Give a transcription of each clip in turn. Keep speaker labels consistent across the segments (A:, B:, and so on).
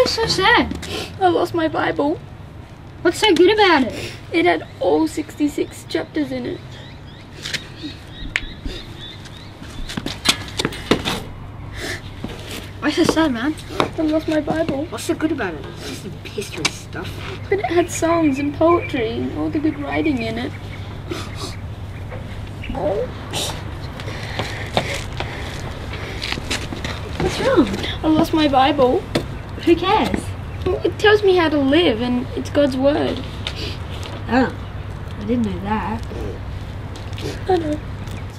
A: I lost my Bible.
B: What's so good about it?
A: It had all 66 chapters in it.
B: Why so sad, man?
A: I lost my Bible.
B: What's so good about it? It's just some history stuff.
A: But it had songs and poetry and all the good writing in it.
B: What's wrong?
A: I lost my Bible.
B: Who cares?
A: It tells me how to live and it's God's word.
B: Oh, I didn't know that.
A: I know.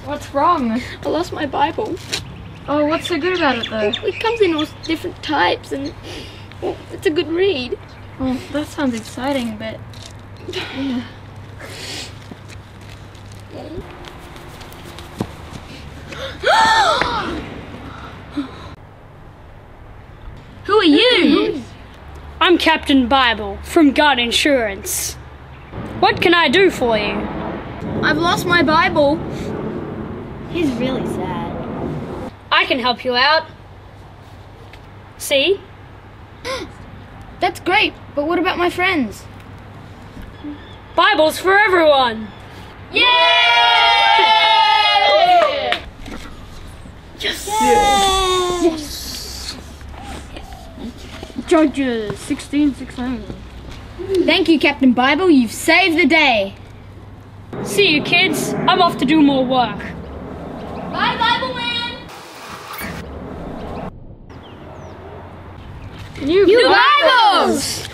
B: What's wrong?
A: I lost my Bible.
B: Oh, what's so good about it though?
A: It comes in all different types and well, it's a good read.
B: Well, that sounds exciting, but who are you?
C: I'm Captain Bible from God Insurance. What can I do for you?
A: I've lost my Bible.
B: He's really sad.
C: I can help you out. See?
A: That's great, but what about my friends?
C: Bibles for everyone.
B: Judges 16, 16.
A: Thank you, Captain Bible. You've saved the day.
C: See you, kids. I'm off to do more work.
A: Bye, Bible Man.
B: New,
A: Bibles!